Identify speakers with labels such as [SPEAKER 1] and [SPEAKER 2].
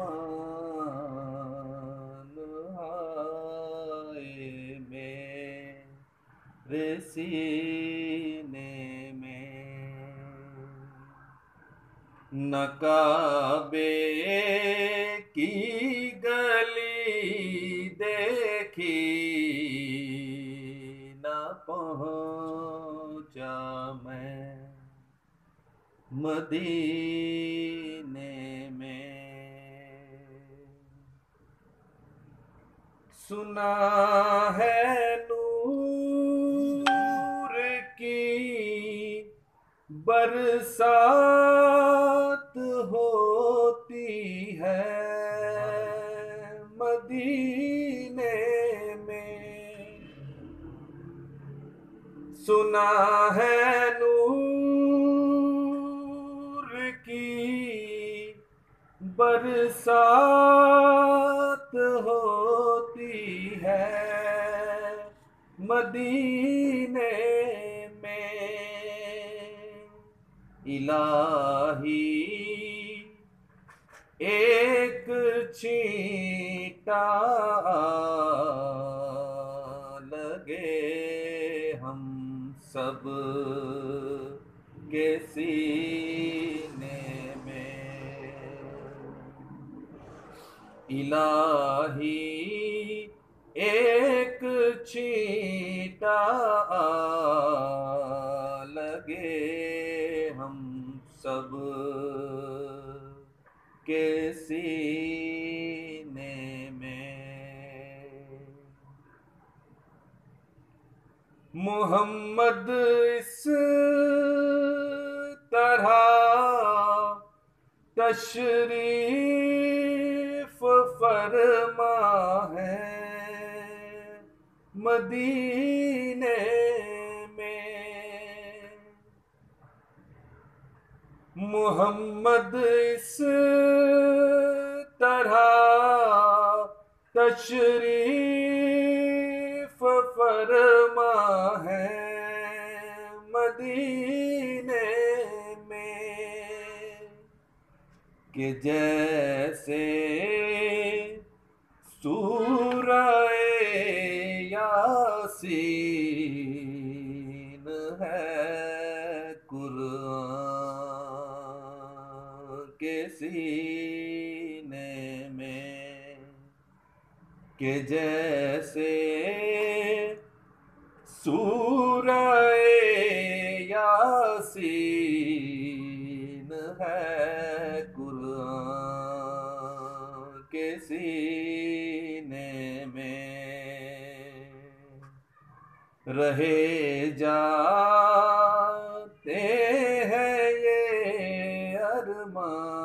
[SPEAKER 1] آئے میرے سینے میں۔ نکابے کی گلی دیکھی نہ پہنچا میں۔ مدینے سنا ہے نور کی برسات ہوتی ہے مدینے میں۔ سنا ہے نور کی برسات ہوتی ہے۔ مدینے میں الہی ایک چیٹا لگے ہم سب کے سینے۔ الہی ایک چیٹا لگے ہم سب کے سینے میں۔ محمد اس طرح تشریف فرما ہے۔ مدینے میں محمد اس طرح تشریف فرما ہے۔ مدینے میں کہ جیسے سورہ یاسین ہے قرآن کے سینے میں کہ جیسے سورہ رہے جاتے ہیں یہ ارمان